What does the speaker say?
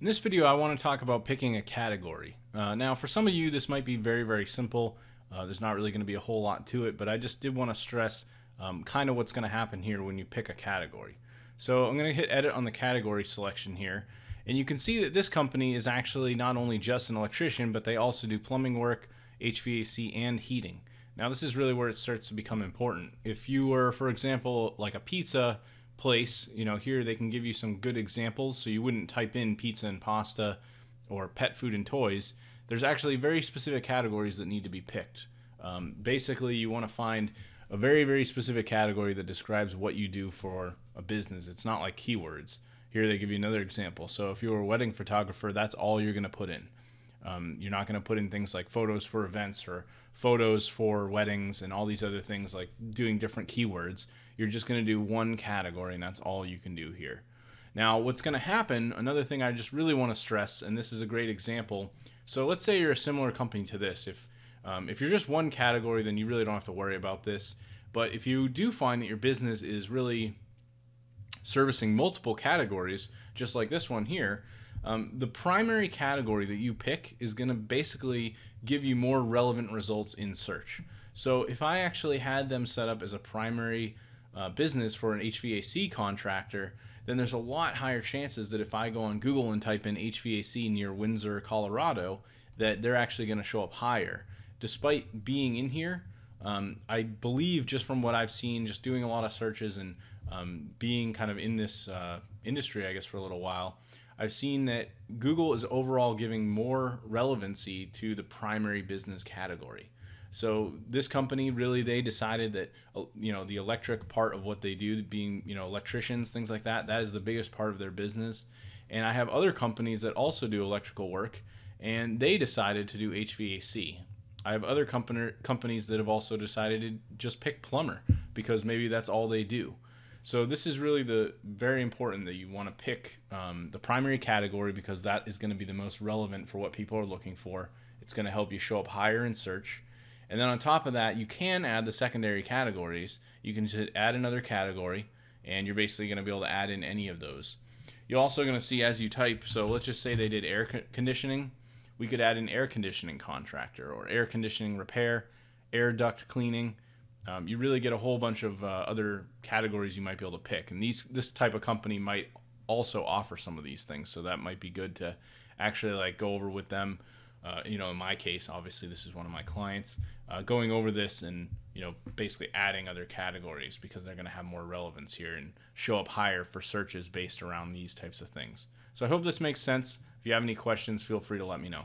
In this video, I want to talk about picking a category. Uh, now, for some of you, this might be very, very simple. Uh, there's not really going to be a whole lot to it, but I just did want to stress um, kind of what's going to happen here when you pick a category. So I'm going to hit edit on the category selection here. And you can see that this company is actually not only just an electrician, but they also do plumbing work, HVAC, and heating. Now, this is really where it starts to become important. If you were, for example, like a pizza place, you know, here they can give you some good examples so you wouldn't type in pizza and pasta or pet food and toys. There's actually very specific categories that need to be picked. Um, basically, you want to find a very, very specific category that describes what you do for a business. It's not like keywords. Here they give you another example. So if you're a wedding photographer, that's all you're going to put in. Um, you're not going to put in things like photos for events or photos for weddings and all these other things like doing different keywords. You're just going to do one category and that's all you can do here. Now, what's going to happen, another thing I just really want to stress, and this is a great example. So let's say you're a similar company to this. If, um, if you're just one category, then you really don't have to worry about this. But if you do find that your business is really servicing multiple categories, just like this one here, um, the primary category that you pick is going to basically give you more relevant results in search. So if I actually had them set up as a primary uh, business for an HVAC contractor, then there's a lot higher chances that if I go on Google and type in HVAC near Windsor, Colorado, that they're actually going to show up higher. Despite being in here, um, I believe just from what I've seen, just doing a lot of searches and um, being kind of in this uh, industry, I guess, for a little while, I've seen that Google is overall giving more relevancy to the primary business category. So this company really they decided that uh, you know the electric part of what they do being you know electricians things like that that is the biggest part of their business. And I have other companies that also do electrical work and they decided to do HVAC. I have other company, companies that have also decided to just pick plumber because maybe that's all they do. So this is really the very important that you want to pick um, the primary category because that is going to be the most relevant for what people are looking for. It's going to help you show up higher in search. And then on top of that, you can add the secondary categories. You can just add another category, and you're basically going to be able to add in any of those. You're also going to see as you type, so let's just say they did air conditioning. We could add an air conditioning contractor or air conditioning repair, air duct cleaning, um, you really get a whole bunch of uh, other categories you might be able to pick. And these this type of company might also offer some of these things, so that might be good to actually like go over with them. Uh, you know, in my case, obviously this is one of my clients, uh, going over this and you know basically adding other categories because they're going to have more relevance here and show up higher for searches based around these types of things. So I hope this makes sense. If you have any questions, feel free to let me know.